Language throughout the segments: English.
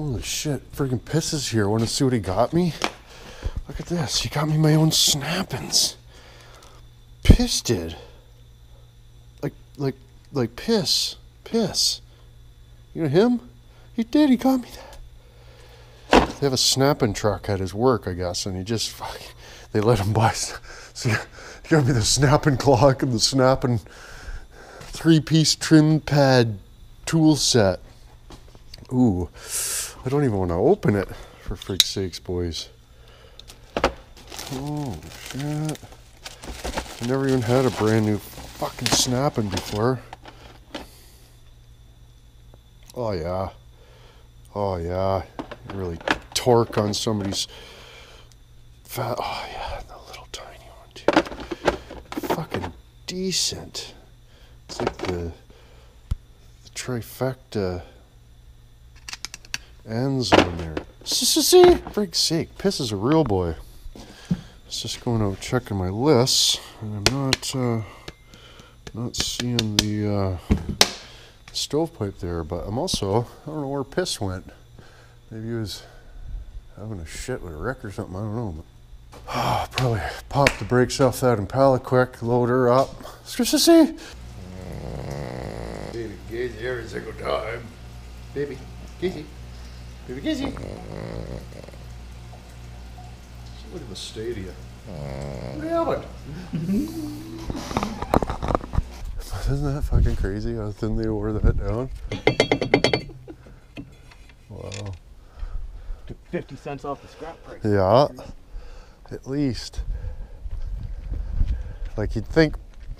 Holy shit, freaking pisses here. Want to see what he got me? Look at this. He got me my own Snap-ons. Piss did. Like, like, like piss. Piss. You know him? He did. He got me that. They have a Snap-on truck at his work, I guess, and he just they let him buy. So he got me the Snap-on clock and the Snap-on three piece trim pad tool set. Ooh, I don't even want to open it for freak's sakes, boys. Oh shit. I never even had a brand new fucking Snap-on before. Oh yeah. Oh yeah. Really torque on somebody's fat oh yeah, the little tiny one too. Fucking decent. It's like the, the trifecta ends on there. See, for sake, piss is a real boy. I was just going out checking my lists, and I'm not uh, not seeing the uh, stovepipe there. But I'm also I don't know where piss went. Maybe he was having a shit with a wreck or something. I don't know. But oh, probably pop the brakes off that Impala quick, load her up. See. Baby Gizzy every single time. Baby Gizzy. Baby Gizzy. Look at the stadia. What happened? Isn't that fucking crazy how thin they wore that down? Wow. Took 50 cents off the scrap price. Yeah. At least. Like you'd think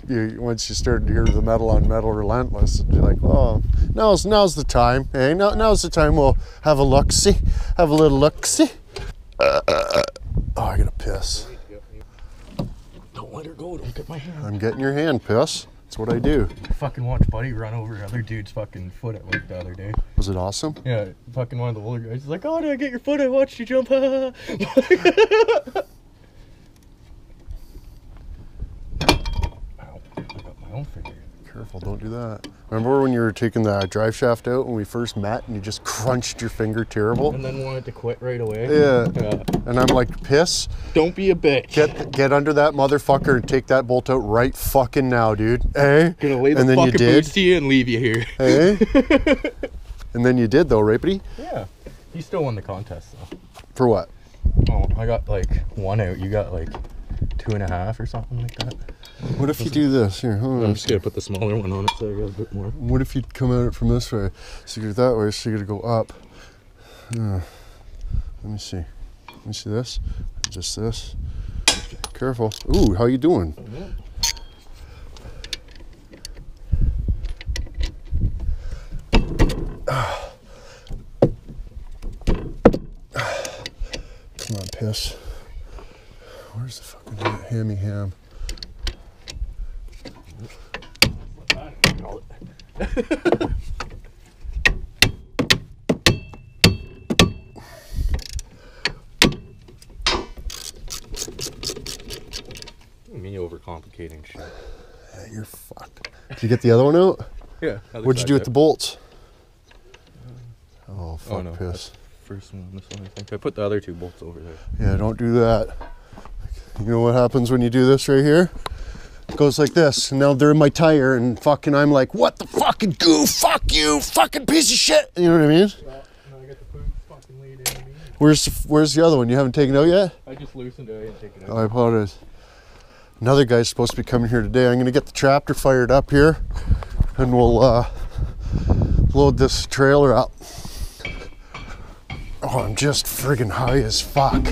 you once you started to hear the metal on metal relentless, you'd be like, oh, now's now's the time. Hey, now, now's the time we'll have a look see. Have a little look see. oh, I gotta piss. Don't let her go. Don't get my hand. I'm getting your hand, piss. That's what I do. I fucking watch Buddy run over other dude's fucking foot at work the other day. Was it awesome? Yeah, fucking one of the older guys. He's like, oh, did I get your foot? I watched you jump. Ow, I got my own finger. Careful, don't do that. Remember when you were taking the drive shaft out when we first met and you just crunched your finger terrible? And then wanted to quit right away. Yeah. Yeah. And I'm like, piss. Don't be a bitch. Get get under that motherfucker and take that bolt out right fucking now, dude. Eh? Gonna lay the and then you fucking did. boots to you and leave you here. Eh? and then you did though, right, buddy? Yeah. You still won the contest though. For what? Oh, I got like one out. You got like two and a half or something like that. What if you do this? Here, hold on. I'm just gonna put the smaller one on it so I got a bit more. What if you come at it from this way? So you get that way, so you gotta go up. Uh, let me see. Let me see this. Just this. Careful. Ooh, how you doing? Come on, piss. Where's the fucking ha- hammy ham? Me overcomplicating shit. Yeah, you're fucked. Did you get the other one out? Yeah. What'd you do with the bolts? Oh, fuck Oh no. that's piss. First one, this one I think. I put the other two bolts over there. Yeah, don't do that. You know what happens when you do this right here? It goes like this, and now they're in my tire, and fucking I'm like, what the fucking goof? Fuck you, fucking piece of shit. You know what I mean? I the food fucking laid in me. Where's the, where's the other one? You haven't taken it out yet? I just loosened it. I didn't take it Oh, out. I apologize. Another guy's supposed to be coming here today. I'm gonna get the tractor fired up here, and we'll uh, load this trailer up. Oh, I'm just friggin' high as fuck.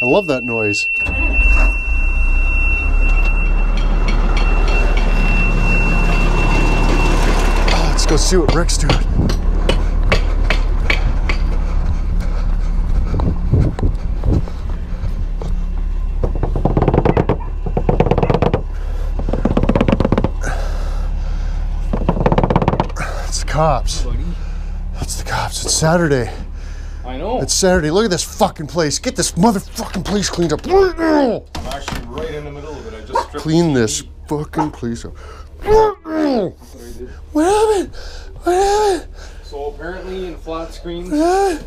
I love that noise. Oh, let's go see what Rick's doing. Cops. It's the cops. It's Saturday. I know. It's Saturday. Look at this fucking place. Get this motherfucking place cleaned up right now. I'm actually right in the middle of it. I just Clean this fucking place up. What happened? What happened? So apparently in flat screens. What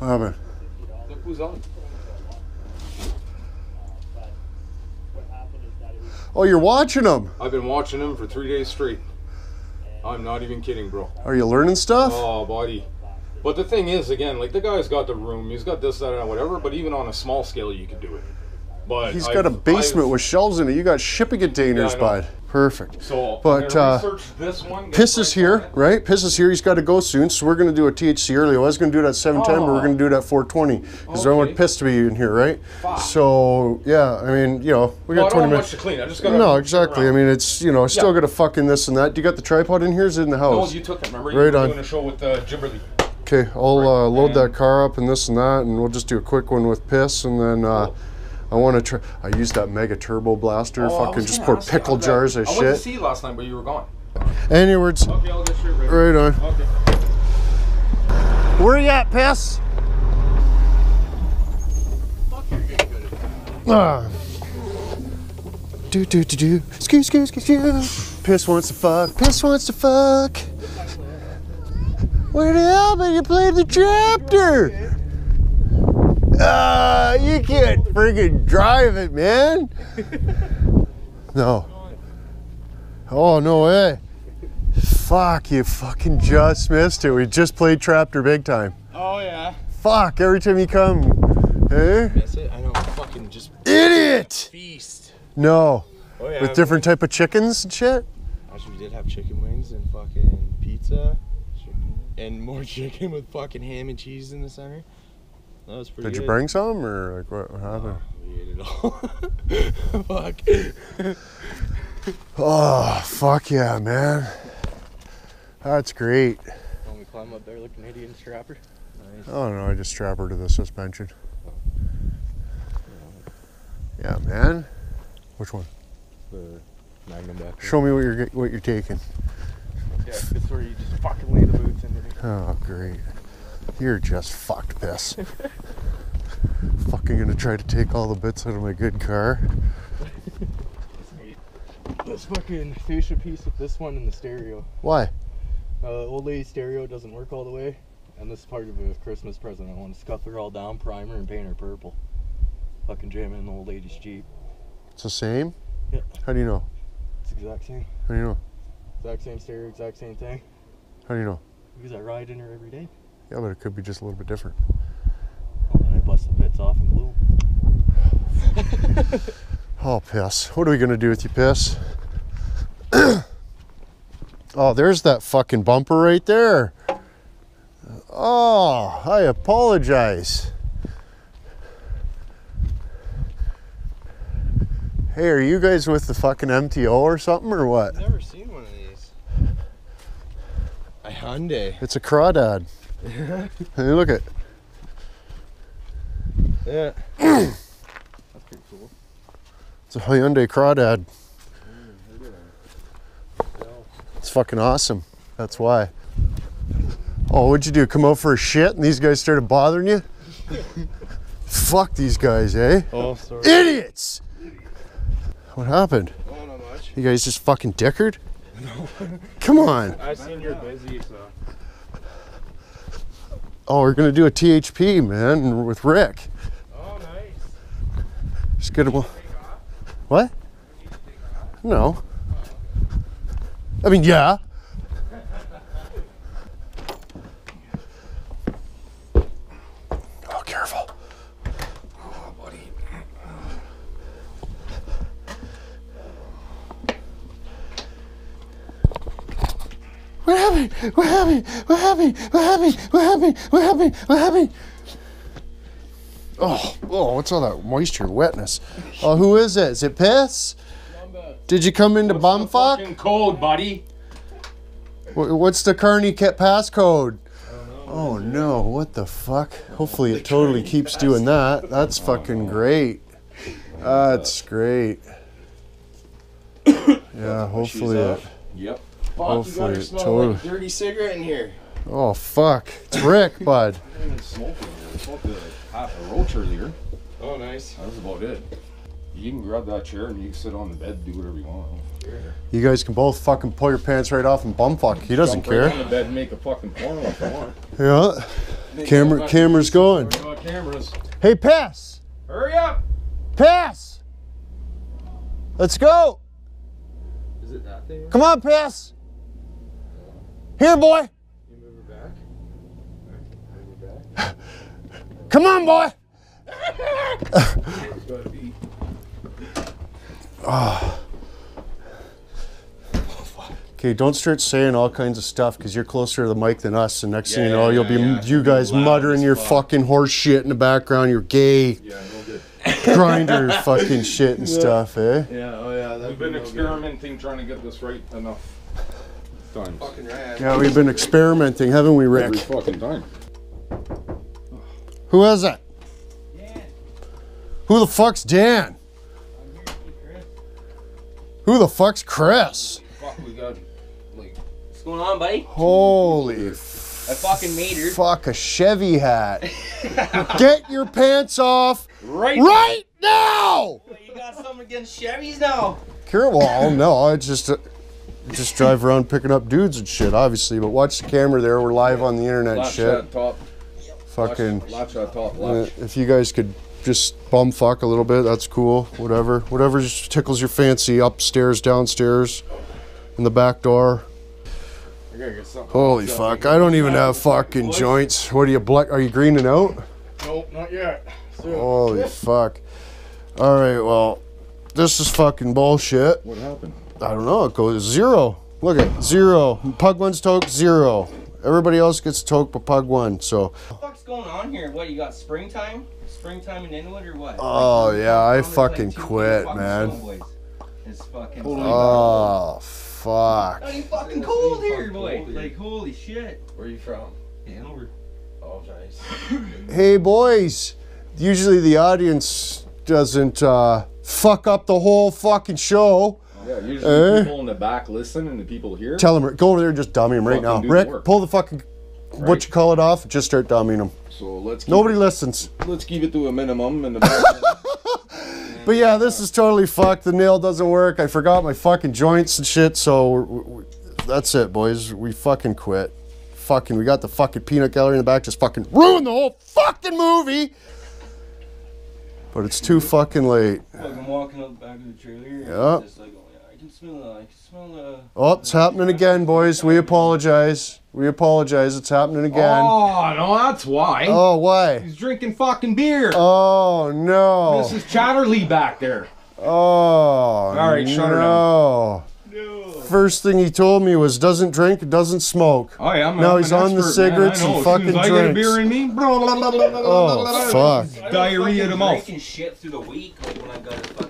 happened? look who's on. Oh, you're watching them. I've been watching them for three days straight. I'm not even kidding, bro. Are you learning stuff? Oh, buddy. But the thing is, again, like the guy's got the room, he's got this, that, and whatever. But even on a small scale, you could do it. But He's I've- got a basement I've- with shelves in it. You got shipping containers, Yeah, bud. Perfect. So, But, uh, this one. Piss is here, it. right? Piss is here. He's got to go soon, so we're going to do a THC early. I was going to do it at 710, but we're Oh. going to do it at 420 because I want Okay. Piss to be in here, right? Fuck. So yeah, I mean, you know, we got I 20 have much minutes. to clean. I just got No, exactly. I mean, it's you know, I still Yeah. got to fucking this and that. Do you got the tripod in here? Is it in the house? No, you took it. Remember, Right you were on. doing a show with uh, Gibberly. Okay, I'll uh, load and- that car up and this and that, and we'll just do a quick one with piss, and then uh, Cool. I want to try. I used that mega turbo blaster. Oh, I fucking just pour you, pickle that- jars of I went shit. to see you last night, but you were gone. Anyways, Okay, I'll get straight right. right on. Okay. Where you at, piss? Ah. Do do do do. Skoo skoo skoo skoo. Piss wants to fuck. Piss wants to fuck. Where the hell did you play the chapter? Ah, you can't friggin' drive it, man. No. Oh no way. Fuck, you fucking just missed it. We just played Traptor big time. Oh yeah. Fuck, every time you come. Eh? That's it. I know. Fucking just Idiot! feast. No. Oh yeah. With different type of chickens and shit? Actually, we did have chicken wings and fucking pizza, chicken, and more chicken with fucking ham and cheese in the center. That was pretty Did you bring some or like what, what happened? We ate it all. Fuck. Oh, fuck yeah, man. That's great. When we climb up there, look Canadian strapper. Nice. Oh no, I just strap her to the suspension. Yeah, man. Which one? The Magnum back. Show me what you're what you're taking. Yeah, it's where you just fucking lay the boots into it. Oh, great. You're just fucked, piss. Fucking gonna try to take all the bits out of my good car. This fucking fascia piece with this one in the stereo. Why? Uh, old lady stereo doesn't work all the way, and this is part of a Christmas present. I want to scuff her all down, primer, and paint her purple. Fucking jam in the old lady's Jeep. It's the same? Yeah. How do you know? It's the exact same. How do you know? Exact same stereo, exact same thing. How do you know? Because I ride in her every day. Yeah, but it could be just a little bit different. Oh, and then I bust the bits off and glue 'em. Oh, piss. What are we gonna do with you, piss? oh, there's that fucking bumper right there. Oh, I apologize. Hey, are you guys with the fucking MTO or something or what? I've Never seen one of these. A Hyundai. It's a crawdad. Hey, look at. Yeah. That's pretty cool. It's a Hyundai crawdad. It's fucking awesome. That's why. Oh, what'd you do? Come out for a shit and these guys started bothering you? Fuck these guys, eh? Oh, sorry. Idiots! What happened? Oh, not much. You guys just fucking dickered? Come on. I seen you're busy, so. Oh, we're gonna do a THP, man, with Rick. Oh, nice. Just get him. What? No. I mean, yeah. Oh, careful. What happy, we're happy, we're happy, we're happy, we're happy. Oh, oh, what's all that moisture, wetness? Oh, who is it? Is it piss? Did you come into bumfuck? Fucking cold, buddy. What's the Kearney passcode? Oh no, what the fuck? Hopefully it totally keeps doing that. That's fucking great. That's great. Yeah, hopefully it. Yep. Fuck, Hopefully you got it smell totally- like dirty cigarette in here. Oh fuck. It's Rick, bud. I didn't even smoke it. I smoked like half a roach earlier. Oh, nice. That was about it. You can grab that chair and you can sit on the bed, do whatever you want. You guys can both fucking pull your pants right off and bumfuck. He doesn't Jump right care. on the bed and make a fucking porno if you want. Yeah. Camera, camera's going. Cameras. Hey, pass! Hurry up! Pass! Let's go! Is it that thing? Come on, pass! Here, boy! You move her back? Move back? Come on, boy! It's gotta be. Okay, don't start saying all kinds of stuff because you're closer to the mic than us, and next thing you know, yeah, you'll be yeah, yeah. you guys Loud muttering your fuck. fucking horse shit in the background. You're gay Yeah, no grinder fucking shit and stuff, eh? Yeah, oh yeah. That'd We've been experimenting trying to get this right enough times. Fucking rad. Yeah, we've been experimenting, haven't we, Rick? Every fucking time. Who is that? Who the fuck's Dan? Who the fuck's Chris? Fuck, we got like What's going on, buddy? Holy I fucking made her. fuck, a Chevy hat. Get your pants off right. right now! You got something against Chevys now? Care well, no, I just uh, just drive around picking up dudes and shit, obviously. But watch the camera there. We're live on the internet, Latch shit. that top. Fucking. Latch, latch that top latch. if you guys could just bum fuck a little bit, that's cool. Whatever, whatever just tickles your fancy. Upstairs, downstairs, in the back door. Get. Holy fuck! I don't even have fucking joints. What are you black? Are you greening out? Nope, not yet. Holy fuck! All right, well, this is fucking bullshit. What happened? I don't know. It goes zero. Look at zero. Pug one's toke zero. Everybody else gets toke, but Pug one. So, What the fuck's going on here? What, you got springtime? Springtime in Inwood or what? Oh, Like, yeah, I there's like fucking quit, fucking man. It's fucking oh fuck. Not even fucking cold here, boy. Like, holy shit. Where are you from? Hanover. Oh, nice. Hey boys. Usually the audience doesn't uh, fuck up the whole fucking show. Yeah, usually Eh? people in the back listen and the people here. Tell them, go over there and just dummy him right now. Fucking the Rick, pull the fucking what you call it off. Just start dummying him. so let's keep Nobody It, listens. let's keep it to a minimum in the back. But yeah, this is totally fucked. The nail doesn't work. I forgot my fucking joints and shit. So we we that's it, boys. We fucking quit. Fucking, we got the fucking peanut gallery in the back. Just fucking ruined the whole fucking movie. But it's too fucking late. Fucking walking up the back of the trailer. and Yeah. Just like, oh, I can smell the, I can smell the. Oh, it's happening again, boys. We apologize. We apologize. It's happening again. oh no, that's why. Oh, why? He's drinking fucking beer. Oh no. This is Chatterley back there. Oh. All right, shut her no. First thing he told me was doesn't drink, doesn't smoke. Oh yeah, I'm Now I'm he's an on the expert, man. cigarettes I know. and As soon fucking as I get a drinks. beer in me. blah, blah, blah, blah, blah, blah, Oh blah, fuck. Diarrhea to fucking mouth. Drinking shit through the week, like when I got a fucking,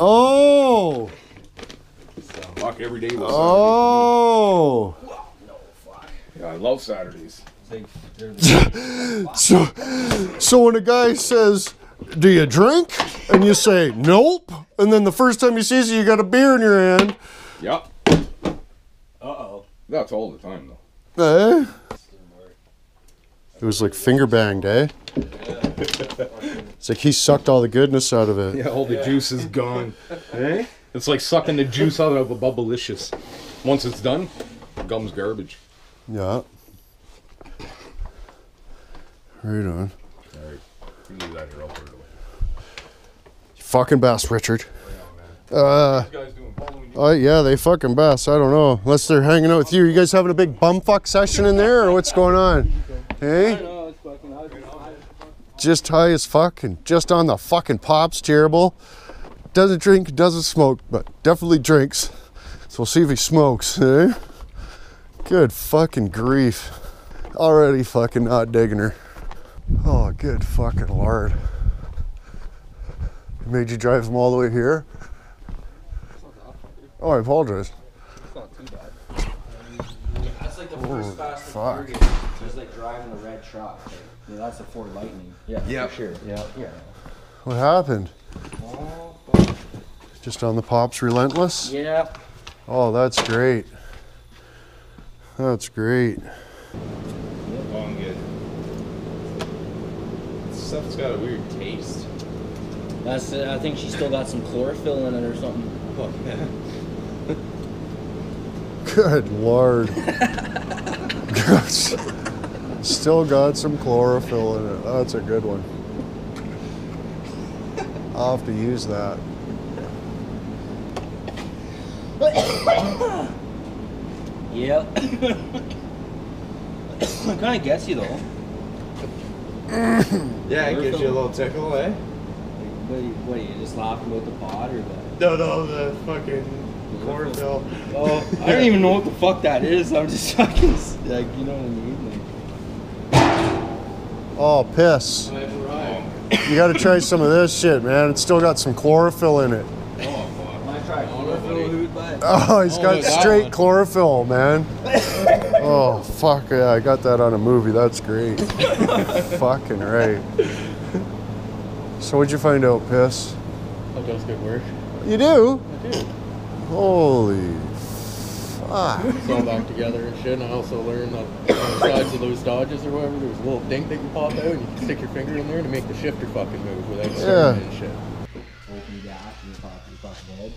Oh. Fuck every day was Oh. Yeah, I love Saturdays. It's like, they're the- So, so when a guy says, "Do you drink?" and you say, "Nope," and then the first time he sees you, you got a beer in your hand. Yep. Uh-oh. That's all the time though. Eh? It was like finger banged, eh? It's like he sucked all the goodness out of it. Yeah, all the juice is gone. eh? It's like sucking the juice out of a bubblicious. Once it's done, gum's garbage. Yeah. Right on. Alright. You leave that here, I'll put it away. Fucking best, Richard. Uh, You guys doing following you? oh yeah, they fucking best. I don't know. Unless they're hanging out with you. You guys having a big bumfuck session in there, or what's going on? Hey? No, it's fucking hot. Just high as fuck and just on the fucking pops, terrible. Doesn't drink, doesn't smoke, but definitely drinks. So we'll see if he smokes, eh? Good fucking grief. Already fucking not digging her. Oh, good fucking lord. Made you drive them all the way here? Oh, I apologize. It's not too bad. That's like the first Fast and fuck. Was like driving a red truck. Like, yeah, that's a Ford Lightning. Yeah, Yeah. for sure. Yeah, yeah. What happened? Oh, fuck. Just on the pops relentless? Yeah. Oh, that's great. That's great. Oh, I'm good. stuff's got a weird taste. That's. I think she's still got some chlorophyll in it or something. Oh, yeah. Good lord. Gosh. Still got some chlorophyll in it. That's a good one. I'll have to use that. Yep. kind of gets you though. Yeah, it gives you a little tickle, eh? What, are you, what are you just laughing about the pot or the? No, no, the fucking chlorophyll. Oh, I don't even know what the fuck that is. I'm just fucking like, you know what I mean? Like, Oh, piss. You gotta try some of this shit, man. It's still got some chlorophyll in it. I tried chlorophyll hood, but Oh, he's got oh, straight chlorophyll, man. oh, fuck yeah. I got that on a movie. That's great. Fucking right. So, what'd you find out, piss? That does good work. You do? I do. Holy fuck. It's all back together and shit. And I also learned that on the sides of those Dodges or whatever, there's a little dink that can pop out and you can stick your finger in there to make the shifter fucking move without starting it and shit. open gas and you're fucking, you're fucking dead.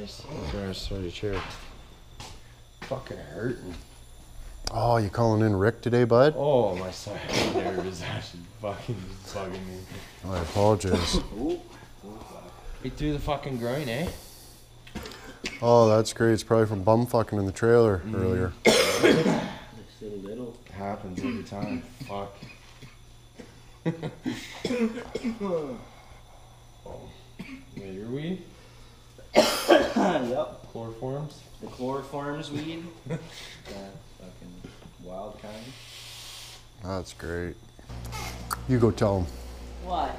Nice. Sorry, sorry, chair. Fucking hurting. Oh, you calling in Rick today, bud? Oh, my side nerve is actually fucking bugging me. I apologize. Right threw the fucking groin, eh? Oh, that's great. It's probably from bum fucking in the trailer mm. earlier. Just a little. Happens every time. Fuck. oh. Wait, are we? yep. Chloroforms? The chloroforms weed. that fucking wild kind. That's great. You go tell him, What?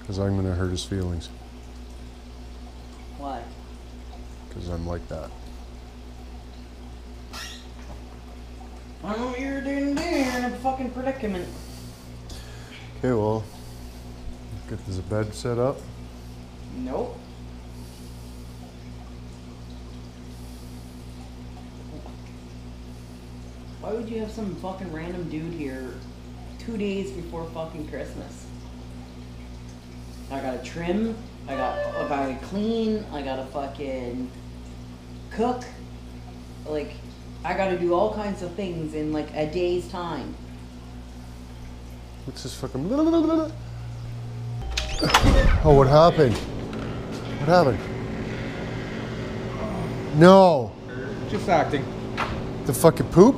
because I'm going to hurt his feelings, Why? because I'm like that. I don't know what you're doing there. You're in a fucking predicament. Okay, well, get this bed set up. Nope. Why would you have some fucking random dude here two days before fucking Christmas? I gotta trim, I got I gotta clean, I gotta fucking cook. Like, I gotta do all kinds of things in like a day's time. What's this fucking. Oh, what happened? What happened? No. Just acting. The fucking poop?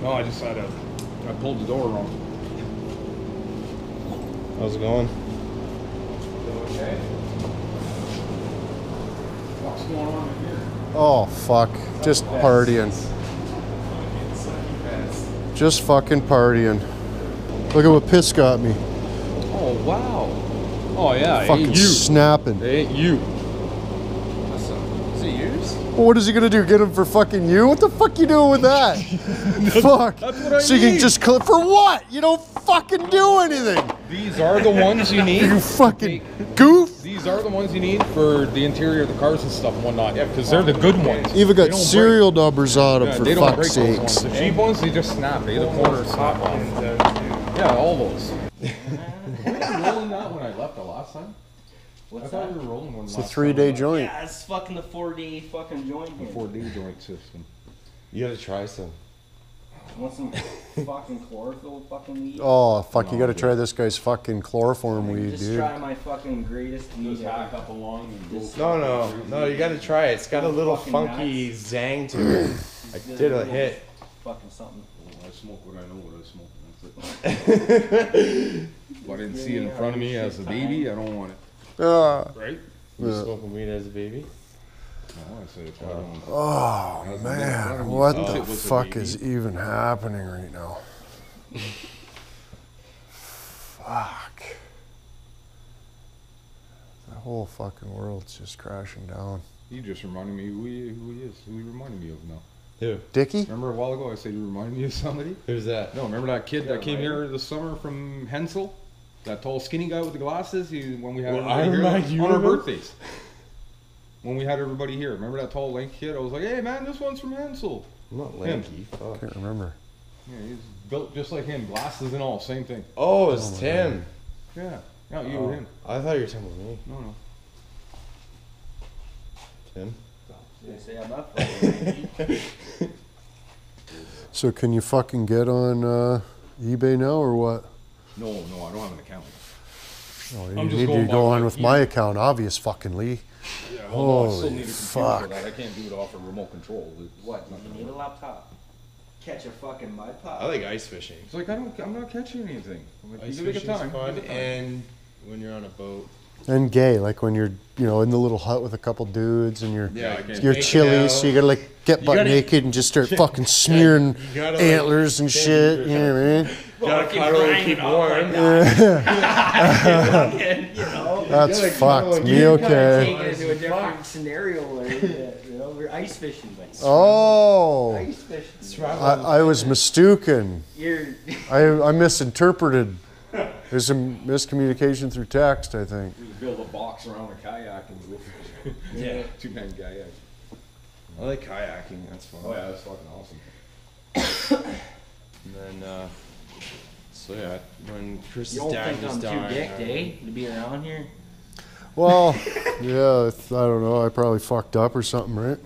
No, I just had a. I pulled the door wrong. How's it going? Okay. What's going on in here? Oh, fuck. Just partying. Just fucking partying. Look at what piss got me. Oh wow. Oh yeah, fucking ain't you. Snap-on. It ain't you. Is it yours? Well, what is he gonna do? Get him for fucking you? What the fuck you doing with that? Fuck. That's what I so you can just clip for what? You don't fucking do anything. These are the ones you need. You fucking goof. These are the ones you need for the interior of the cars and stuff and whatnot. Yeah, because they're the good ones. Even got don't serial numbers on them. Yeah, for they fuck's break those sakes. The cheap ones, they just snap. They the corners snap off. Uh, yeah, all those. were you rolling that when I left the last time? I What's thought that? we were rolling one It's a last three day joint. Yeah, it's fucking the four day fucking joint The Four D joint system. You gotta try some. Want some fucking chlorophyll fucking weed? Oh, fuck. You gotta try this guy's fucking chloroform weed, Just dude. try my fucking greatest weed Just hack up along and go. Just- No, no, no, you gotta try it. It's got a little Fucking funky zang to it. I did a hit. Fucking something. I smoke what I know what I smoke. That's it. If I didn't see it in front of me as a baby, I don't want it. Ah. Right? You Yeah. smoking weed as a baby? Oh, Hasn't been in front man. What the it was a fuck is even happening right now? fuck. The whole fucking world's just crashing down. You just reminded me who he, who he is. Who he reminded me of now. Who? Dickie? Remember a while ago I said you reminded me of somebody? Who's that? No, remember that kid that came here this summer from Hensall? That tall, skinny guy with the glasses. He when we had Well, everybody I here remind you on our birthdays. When we had everybody here, remember that tall, lanky kid? I was like, "Hey, man, this one's from Hensall." I'm not lanky. Fuck. Can't remember. Yeah, he's built just like him, glasses and all, same thing. Oh, it's Tim. Yeah. No, you Oh, and him. I thought you were talking about me. No, no. Tim. I say I'm not So can you fucking get on uh, eBay now or what? No, no, I don't have an account. Oh, you I'm just need going to by go what on I- with yeah. my account, obvious fucking Lee. Yeah, well, no, I still Holy need a computer fuck. for that. I can't do it off a remote control. It- What? You need a laptop. Catch a fucking mud pop. I like ice fishing. It's like I don't, I'm not catching anything. I'm like, Ice you give it a fishing's time. fun, give it time. and when you're on a boat. And gay, like when you're, you know, in the little hut with a couple dudes and you're, Yeah, I can't. you're Make chilly, out. so you gotta like get butt gotta- naked and just start fucking smearing gotta, like, antlers and shit. You know what I mean? Gotta cuddle and keep warm. you know, That's gotta fucked. cuddle Me and take okay. it into a different scenario. Where, you know, we're ice fishing, but Oh, ice fishing. I, I was mistaken. You're I, I misinterpreted. There's some miscommunication through text, I think. You build a box around a kayak and go fishing. Yeah. Two man kayak. I like kayaking. That's fun. Oh yeah, that's fucking awesome. And then, uh, so yeah, when Chris's you don't dad think was I'm too dying, dicked, I- eh? To be around here. Well, yeah, it's- I don't know. I probably fucked up or something, right?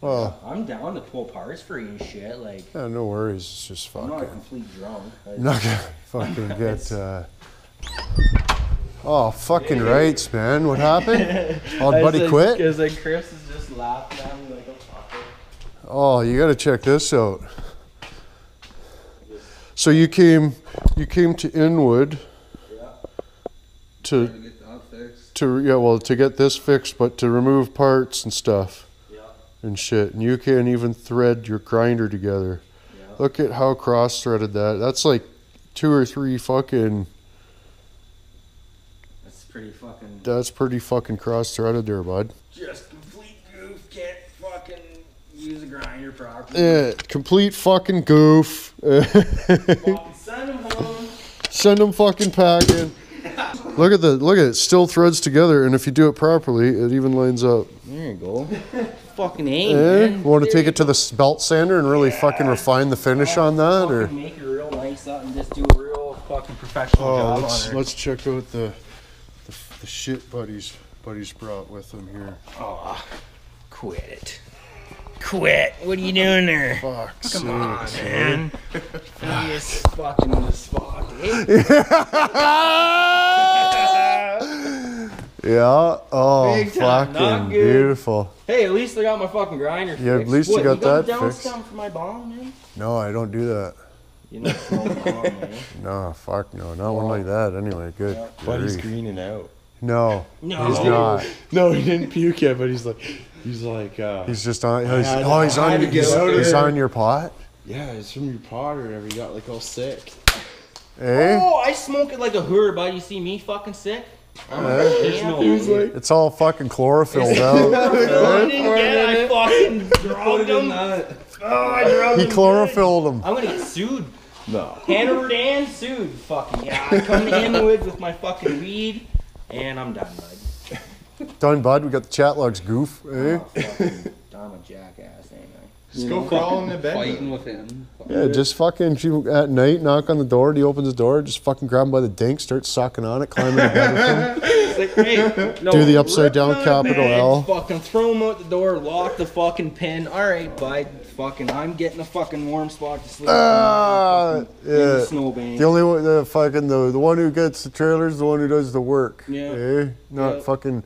Well, I'm down to pull parts for you and shit. Like yeah, no worries. It's just I'm not a fucking. complete drunk. I- I'm not gonna fucking get. Uh... Oh, fucking rights, man. What happened? Oh, buddy quit? Because like Chris is just laughing at me like a fucker. Oh, you gotta check this out. So you came, you came to Inwood Yeah. to get to yeah, well, to get this fixed, but to remove parts and stuff Yeah. and shit. And you can't even thread your grinder together. Yeah. Look at how cross threaded that. That's like two or three fucking. That's pretty fucking. That's pretty fucking cross threaded there, bud. Just grinder properly. Yeah, complete fucking goof. Send him home. Send them fucking packing. Look at the look at it. Still threads together, and if you do it properly, it even lines up. There you go. fucking aim. Eh? man. Want to take it to the s- belt sander and really fucking refine the finish on that, or? Make it real nice up and just do a real fucking professional Oh, job let's on her. let's check out the the, the shit buddies buddies brought with them here. Oh, quit it. Quit. What are you doing there? Fuck's Come on, sakes, man. Yes, fucking the spot. eh? Yeah. Oh, Big time, not good. beautiful. Hey, at least I got my fucking grinder fixed. Yeah, at least you What, got that down fixed. some for my bomb, man? No, I don't do that. You know, smoke bomb, man. No, fuck no, not one like that. Anyway, good. Buddy's grief. greening out. No, No. he's not. No, he didn't puke yet, but he's like, he's like, uh, He's just on. He's, had- oh, he's on. had to get He's, he's on your pot. yeah, it's from your pot or whatever. You got like all sick. Eh? Oh, I smoke it like a hooer, bud. You see me fucking sick? There's no way. It's all fucking chlorophylled out. I didn't get. I fucking drugged him. Oh, I drugged He him good. chlorophylled him. I'm gonna get sued. No. Hanover Dan sued. Fucking yeah. I come to Inwood with my fucking weed, and I'm done, bud. Done, bud. We got the chat logs. Goof. Eh? Oh, fucking, I'm a jackass, ain't I? Just go crawl in the bed. Fighting with him. Yeah, just fucking she, at night, knock on the door. He opens the door, just fucking grab him by the dink, start sucking on it, climbing the bed with him. It's like, hey, no, Do the upside rip down my capital bed, L. Fucking throw him out the door, lock the fucking pin. All right, bud. Fucking, I'm getting a fucking warm spot to sleep. Ah, in the yeah. snowbank. The only one, the fucking the, the one who gets the trailers, the one who does the work. Yeah. Eh? Not Yeah. fucking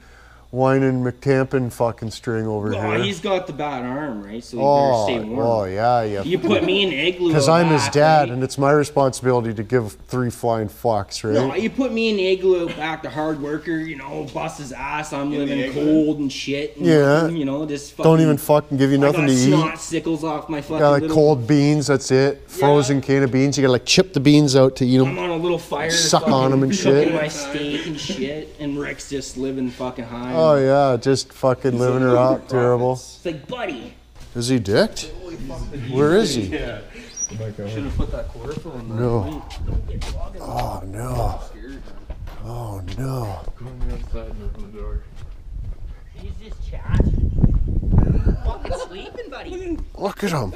whining McTampin fucking string over Well, here. he's got the bad arm, right? So he oh, better stay warm. oh yeah, yeah. You put me in igloo. Because I'm his dad, right? and it's my responsibility to give three flying fucks, right? No, you put me in igloo out back, the hard worker, you know, bust his ass. I'm living cold and shit. And Yeah. nothing, You know, just fucking. Don't even fucking give you I nothing got to eat. snot sickles off my fucking. Got like little, cold beans, that's it. Frozen can of beans. You gotta like chip the beans out to eat I'm them. on a little fire. Suck fucking them and cooking shit. my steak and shit, and Rick's just living fucking high. Oh yeah, just fucking living her up. Terrible. It's like, buddy, Is he dicked? Where is he? Yeah. should have put that quarter for him. No. Don't get fucking Oh no. Oh no. Go on the outside and open the door. He's just chat. fucking sleeping, buddy. Look at him.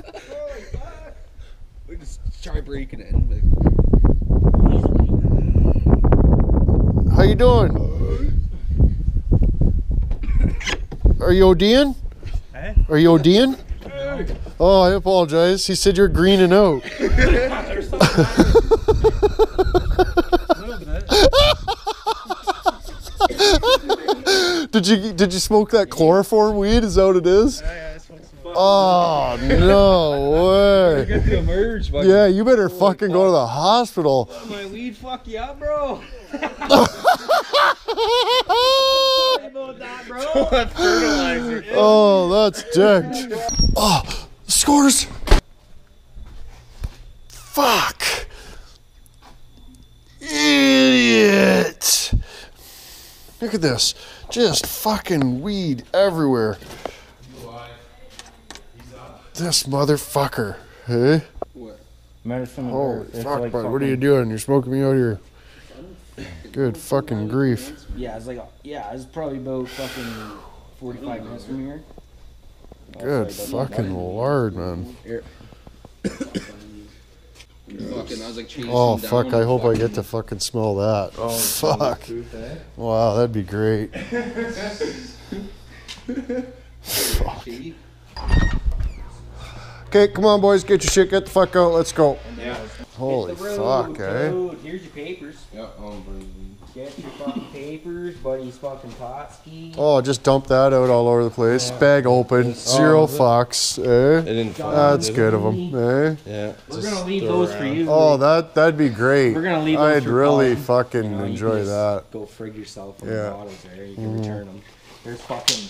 We just try breaking in. How you doing? Are you ODing? Are you ODing? Oh, I apologize. He said you're greening out. did you did you smoke that chloroform weed? Is that what it is? Oh no way! emerge. Yeah, you better fucking go to the hospital. My weed fuck you up, bro. Sorry about that, bro. fertilizer. Oh, that's dick. Oh, scores. Fuck. Idiot. Look at this. Just fucking weed everywhere. This motherfucker. Hey? What? Medicine. Holy fuck, bud. What are you doing? You're smoking me out here. Good fucking grief. Yeah, it's like yeah, it's probably about fucking forty-five minutes from here. Good fucking lord, man. Fucking, I was like chasing Oh down fuck! I hope I get to fucking smell that. Oh fuck! Wow, that'd be great. Shady. Okay, come on, boys, get your shit, get the fuck out, let's go. Yeah. Holy Hit the road, fuck, eh? dude. Here's your papers. Yeah, um, bro. Get your fucking papers, buddy's fucking potski. Oh, just dump that out all over the place. Bag open, zero fucks, It eh? didn't fall. That's did it? good of them, eh? Yeah. We're gonna leave those it for you. Oh, that that'd be great. We're gonna leave those for you. I'd for really Colin. fucking You know, you enjoy can just that. Go frig yourself on Yeah. the bottles there. You can return them. There's fucking.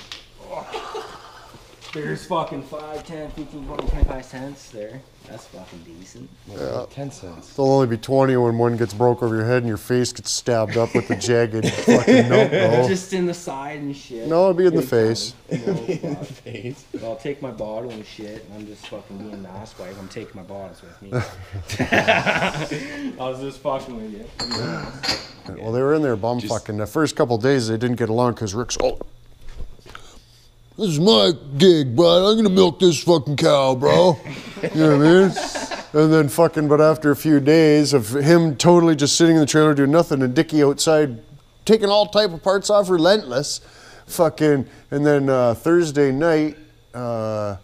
There's fucking 5, 10, 15, 20, 25 cents there. That's fucking decent. Yeah. Ten cents. There'll only be 20 when one gets broke over your head and your face gets stabbed up with the jagged fucking nut, bro. Just in the side and shit. No, it'd be in the Big face. time. No, fuck. Face. I'll take my bottle and shit, and I'm just fucking being an asswipe. I'm taking my bottles with me. I was just fucking with you. Well, they were in there bum fucking. The first couple days they didn't get along because Rick's, oh, this is my gig, bud. I'm gonna milk this fucking cow, bro. You know what I mean? And then fucking, but after a few days of him totally just sitting in the trailer doing nothing, and Dickie outside taking all type of parts off, relentless, fucking. And then uh, Thursday night, uh,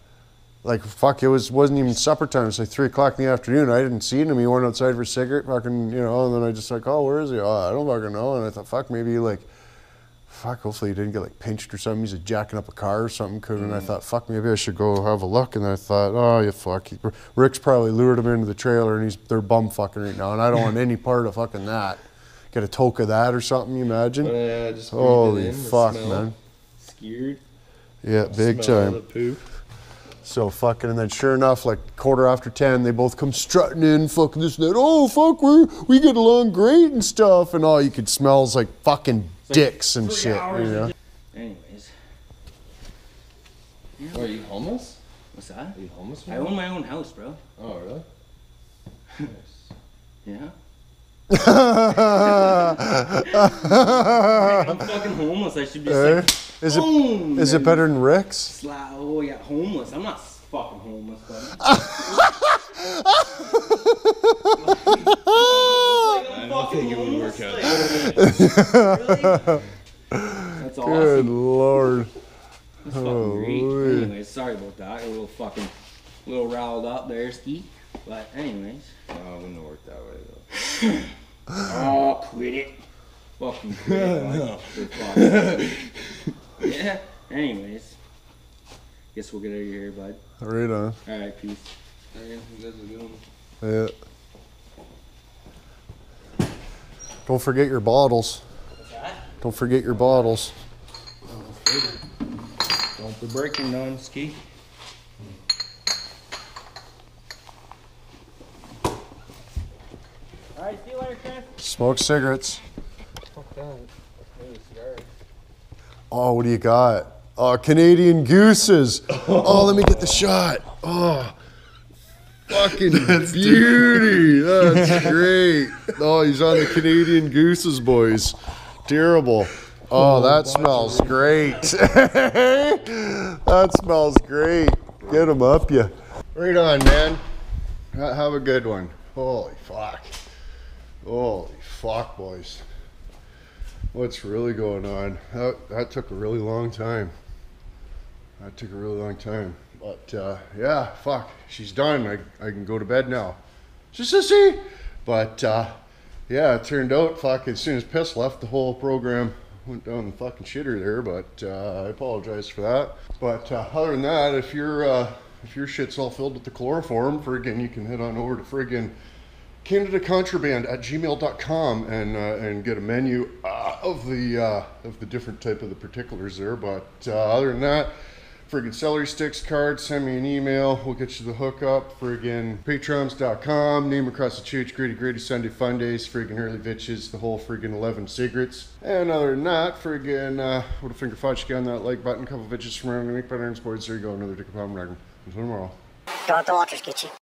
like fuck, it was wasn't even supper time. It was like three o'clock in the afternoon. I didn't see him. He went outside for a cigarette, fucking, you know. And then I just like, oh, where is he? Oh, I don't fucking know. And I thought, fuck, maybe like, fuck, hopefully he didn't get like pinched or something. He's jacking up a car or something. Could and I mm. thought, fuck, maybe I should go have a look. And I thought, oh, you fuck, he, Rick's probably lured him into the trailer and he's they're bum fucking right now. And I don't want any part of fucking that. Get a toke of that or something. You imagine? Yeah, uh, just Holy in, fuck, man. Scared. Yeah, big Smell time. The poop. So fucking, and then sure enough, like quarter after ten, they both come strutting in, fucking this and that. Oh fuck, we we get along great and stuff, and all you could smell is like fucking dicks and shit. hours You know? Anyways, Oh, are you homeless? what's that? Are you homeless? I own my own house, bro. Oh, really? Nice. Yeah. I'm fucking homeless. I should be like, Is it boom. is it better than Rick's? Sla- oh yeah, homeless. I'm not fucking homeless, buddy. I don't think it would work out. That's Good lord. That's fucking great. Anyways, sorry about that. A little fucking, little riled up there, ski. But anyways, Oh, it wouldn't have worked that way though. oh, quit it. Fucking quit it. bud. Fuck. yeah. Anyways, guess we'll get out of here, bud. Right on. All right, peace. Okay, you guys are good. one. Yeah. Don't forget your bottles. What's that? Don't forget your bottles. Don't be breaking none, ski. All right, see you later, Chris. Smoke cigarettes. Fuck that. Maybe a cigar. Oh, what do you got? Oh, Canadian gooses. Oh, let me get the shot. Oh, fucking beauty. That's great. Oh, he's on the Canadian gooses, boys. Terrible. Oh, oh that smells great. that smells great. Get him up, you. Right on, man. Have a good one. Holy fuck. Holy fuck, boys. What's really going on? That, that took a really long time. That took a really long time. But uh, yeah, fuck. She's done. I, I can go to bed now. Just to see. But uh, yeah, it turned out, fuck, as soon as Piss left, the whole program went down the fucking shitter there. But uh, I apologize for that. But uh, other than that, if you're uh, if your shit's all filled with the chloroform, friggin', you can head on over to friggin' Canada Contraband at gmail.com and uh, and get a menu uh, of the uh, of the different type of the particulars there. But uh, other than that, friggin' celery sticks card, send me an email. We'll get you the hookup. Friggin' patreon.com, name across the church, Grady Grady Sunday Fun Days, friggin' Early Bitches, the whole friggin' 11 cigarettes. And other than that, friggin' uh, a finger fudge, get that like button, couple bitches from around the make better sports. There you go, another dick of Until tomorrow. Don't the waters get you.